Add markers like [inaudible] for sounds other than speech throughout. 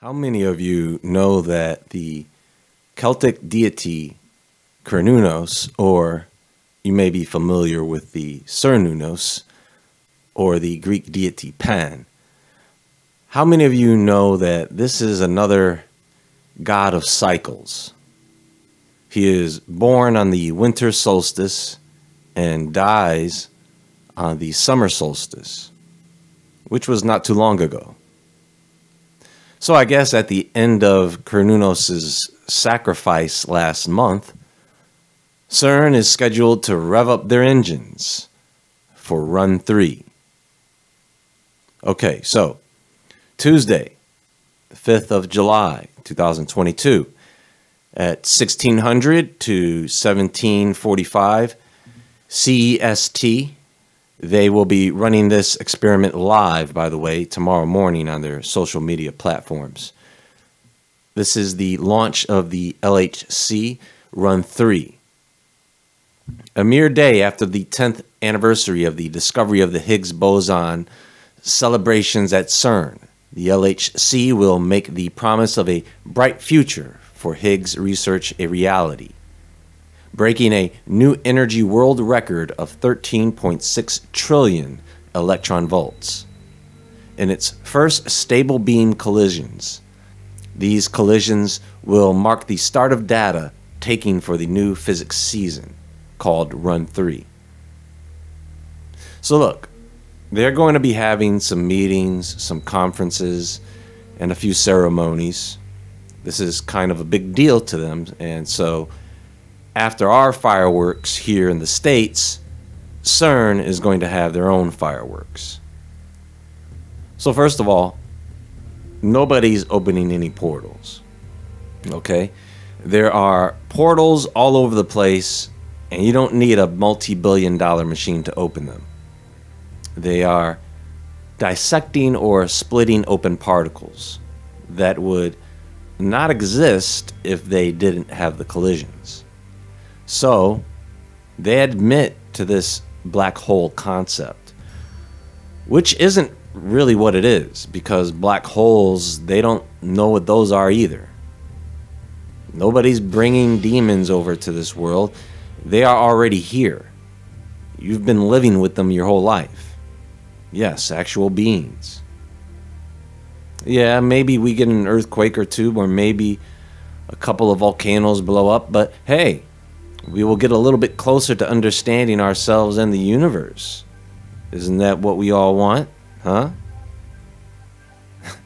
How many of you know that the Celtic deity Cernunnos, or you may be familiar with the Cernunnos, or the Greek deity Pan? How many of you know that this is another god of cycles? He is born on the winter solstice and dies on the summer solstice, which was not too long ago. So I guess at the end of Cernunnos' sacrifice last month, CERN is scheduled to rev up their engines for run three. Okay, so Tuesday, the 5th of July, 2022, at 1600 to 1745 CEST, they will be running this experiment live, by the way, tomorrow morning on their social media platforms. This is the launch of the LHC Run 3. A mere day after the 10th anniversary of the discovery of the Higgs boson celebrations at CERN, the LHC will make the promise of a bright future for Higgs research a reality breaking a new energy world record of 13.6 trillion electron volts. In its first stable beam collisions, these collisions will mark the start of data taking for the new physics season called Run 3. So, look, they're going to be having some meetings, some conferences, and a few ceremonies. This is kind of a big deal to them, and so after our fireworks here in the States, CERN is going to have their own fireworks. So, first of all, nobody's opening any portals. Okay? There are portals all over the place, and you don't need a multi billion dollar machine to open them. They are dissecting or splitting open particles that would not exist if they didn't have the collisions. So they admit to this black hole concept, which isn't really what it is because black holes, they don't know what those are either. Nobody's bringing demons over to this world. They are already here. You've been living with them your whole life. Yes, actual beings. Yeah, maybe we get an earthquake or two, or maybe a couple of volcanoes blow up, but hey, we will get a little bit closer to understanding ourselves and the universe. Isn't that what we all want? Huh? [laughs]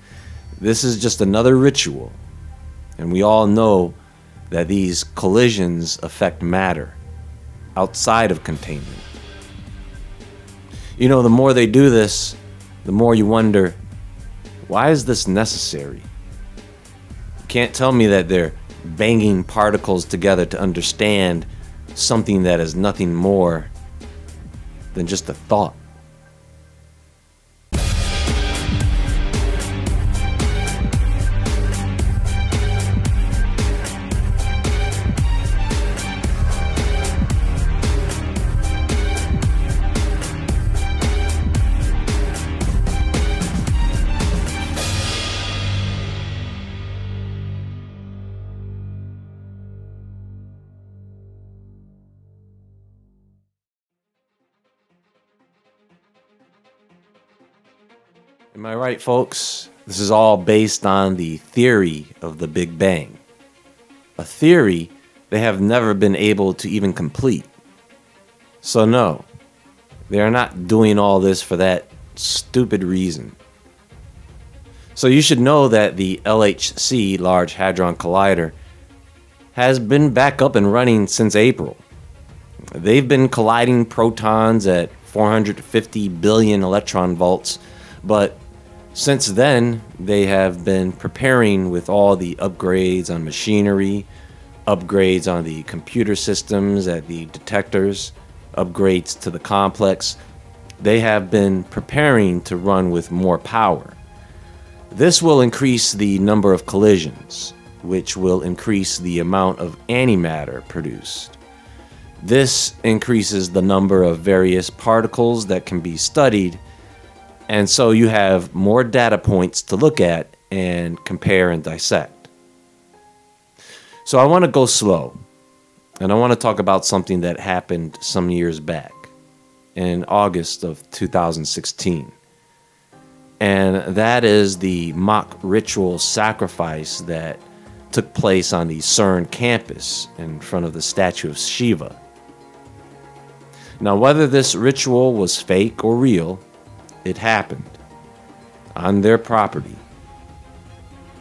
this is just another ritual. And we all know that these collisions affect matter outside of containment. You know, the more they do this, the more you wonder why is this necessary? You can't tell me that they're banging particles together to understand something that is nothing more than just a thought. Am I right, folks? This is all based on the theory of the Big Bang. A theory they have never been able to even complete. So, no, they are not doing all this for that stupid reason. So, you should know that the LHC, Large Hadron Collider, has been back up and running since April. They've been colliding protons at 450 billion electron volts, but since then, they have been preparing with all the upgrades on machinery, upgrades on the computer systems at the detectors, upgrades to the complex. They have been preparing to run with more power. This will increase the number of collisions, which will increase the amount of antimatter produced. This increases the number of various particles that can be studied and so you have more data points to look at and compare and dissect. So I want to go slow, and I want to talk about something that happened some years back in August of 2016. And that is the mock ritual sacrifice that took place on the CERN campus in front of the statue of Shiva. Now, whether this ritual was fake or real, it happened on their property.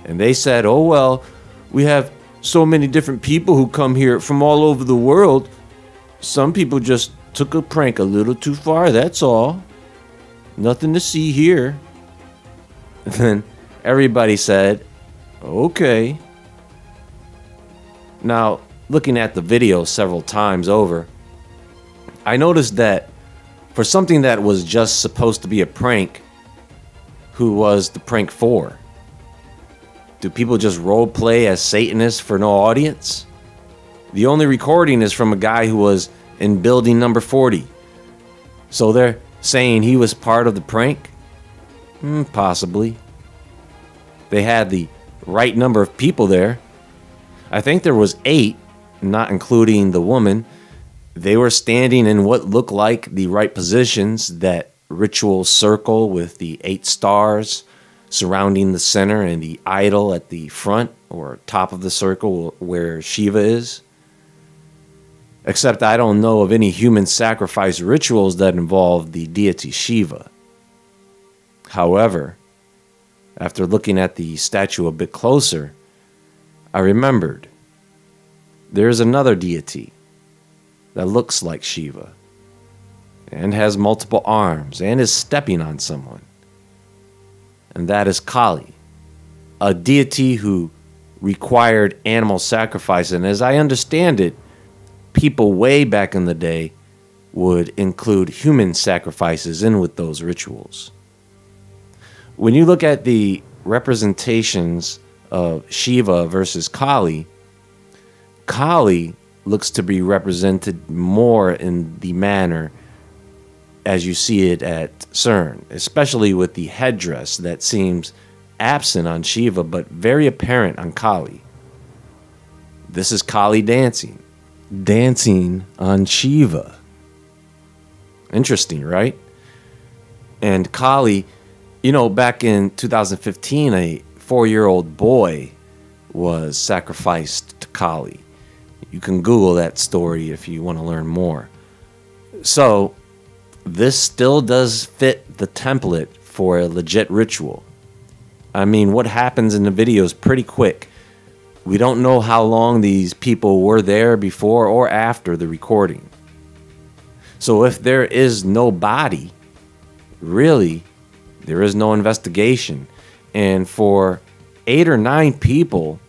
And they said, oh, well, we have so many different people who come here from all over the world. Some people just took a prank a little too far, that's all. Nothing to see here. And [laughs] then everybody said, okay. Now, looking at the video several times over, I noticed that for something that was just supposed to be a prank, who was the prank for? Do people just role play as Satanists for no audience? The only recording is from a guy who was in building number 40. So they're saying he was part of the prank? Hmm, possibly. They had the right number of people there. I think there was eight, not including the woman. They were standing in what looked like the right positions, that ritual circle with the eight stars surrounding the center and the idol at the front or top of the circle where Shiva is. Except I don't know of any human sacrifice rituals that involve the deity Shiva. However, after looking at the statue a bit closer, I remembered there is another deity that looks like Shiva and has multiple arms and is stepping on someone and that is Kali, a deity who required animal sacrifice. And as I understand it, people way back in the day would include human sacrifices in with those rituals. When you look at the representations of Shiva versus Kali, Kali looks to be represented more in the manner as you see it at CERN, especially with the headdress that seems absent on Shiva but very apparent on Kali. This is Kali dancing, dancing on Shiva. Interesting, right? And Kali, you know, back in 2015, a four year old boy was sacrificed to Kali. You can Google that story if you want to learn more. So, this still does fit the template for a legit ritual. I mean, what happens in the video is pretty quick. We don't know how long these people were there before or after the recording. So if there is no body, really, there is no investigation. And for eight or nine people,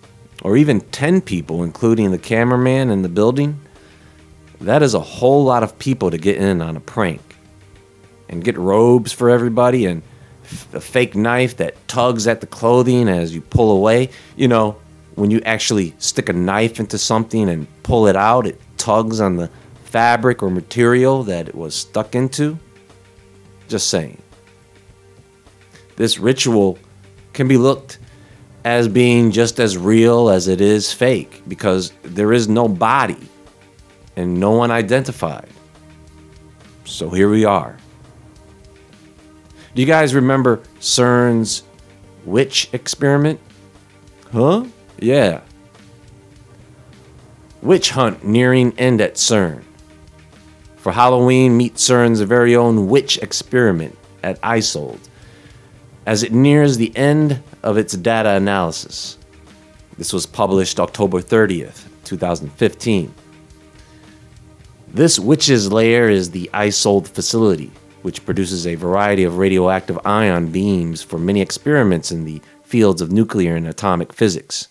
or even 10 people, including the cameraman in the building, that is a whole lot of people to get in on a prank and get robes for everybody and a fake knife that tugs at the clothing as you pull away. You know, when you actually stick a knife into something and pull it out, it tugs on the fabric or material that it was stuck into. Just saying. This ritual can be looked as being just as real as it is fake because there is no body and no one identified. So here we are. Do you guys remember CERN's witch experiment? Huh? Yeah. Witch hunt nearing end at CERN. For Halloween, meet CERN's very own witch experiment at ISOLDE as it nears the end of its data analysis. This was published October 30th, 2015. This witch's lair is the ISOLDE facility, which produces a variety of radioactive ion beams for many experiments in the fields of nuclear and atomic physics,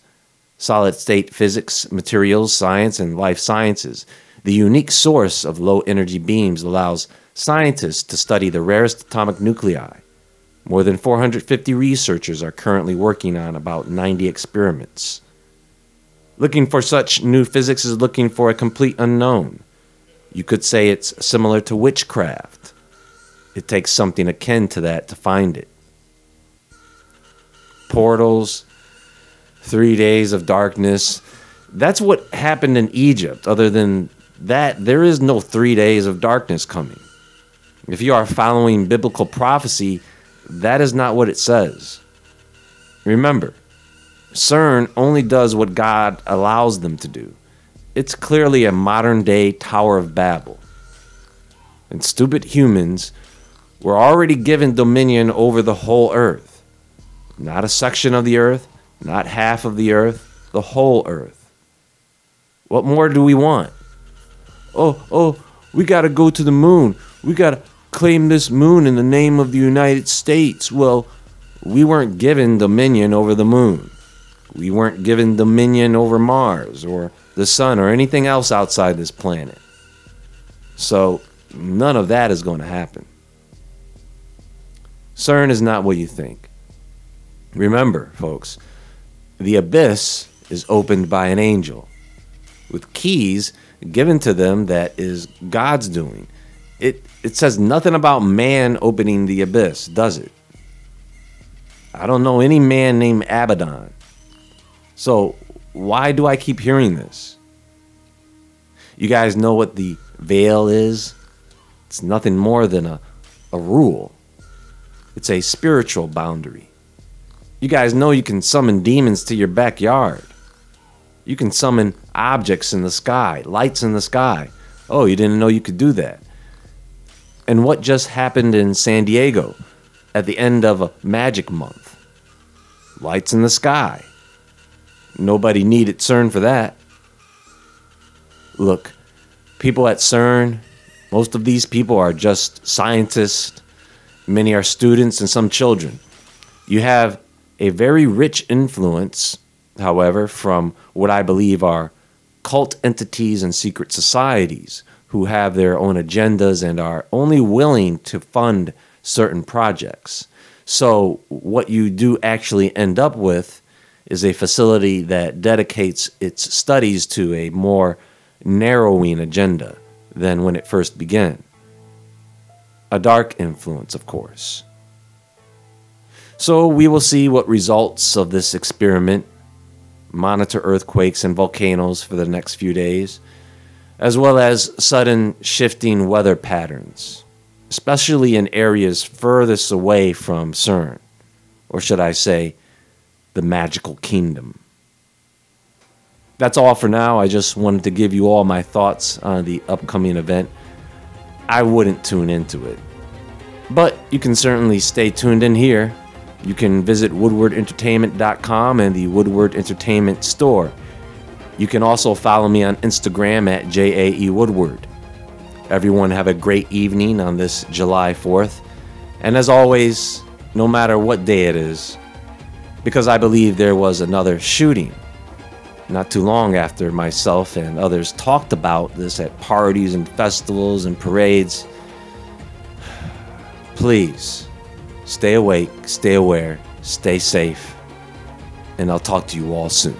solid state physics, materials science, and life sciences. The unique source of low energy beams allows scientists to study the rarest atomic nuclei. More than 450 researchers are currently working on about 90 experiments. Looking for such new physics is looking for a complete unknown. You could say it's similar to witchcraft. It takes something akin to that to find it. portals, three days of darkness. That's what happened in Egypt. Other than that, there is no three days of darkness coming. If you are following biblical prophecy, that is not what it says. Remember, CERN only does what God allows them to do. It's clearly a modern day Tower of Babel. And stupid humans were already given dominion over the whole earth. Not a section of the earth, not half of the earth, the whole earth. What more do we want? Oh, oh, we got to go to the moon. We got to claim this moon in the name of the United States. Well, we weren't given dominion over the moon. We weren't given dominion over Mars or the sun or anything else outside this planet. So, none of that is going to happen. CERN is not what you think. Remember, folks, the abyss is opened by an angel with keys given to them that is God's doing. It, it says nothing about man opening the abyss, does it? I don't know any man named Abaddon. So, why do I keep hearing this? You guys know what the veil is? It's nothing more than a, a rule, it's a spiritual boundary. You guys know you can summon demons to your backyard. You can summon objects in the sky, lights in the sky. Oh, you didn't know you could do that. And what just happened in San Diego at the end of a magic month? Lights in the sky. Nobody needed CERN for that. Look, people at CERN, most of these people are just scientists, many are students, and some children. You have a very rich influence, however, from what I believe are cult entities and secret societies who have their own agendas and are only willing to fund certain projects. So, what you do actually end up with is a facility that dedicates its studies to a more narrowing agenda than when it first began. A dark influence, of course. So we will see what results of this experiment, monitor earthquakes and volcanoes for the next few days, as well as sudden shifting weather patterns, especially in areas furthest away from CERN, or should I say, the magical kingdom. That's all for now. I just wanted to give you all my thoughts on the upcoming event. I wouldn't tune into it. But you can certainly stay tuned in here. You can visit woodwardentertainment.com and the Woodward Entertainment store. You can also follow me on Instagram at JAE Woodward. Everyone have a great evening on this July 4th. And as always, no matter what day it is, because I believe there was another shooting not too long after myself and others talked about this at parties and festivals and parades. Please stay awake, stay aware, stay safe, and I'll talk to you all soon.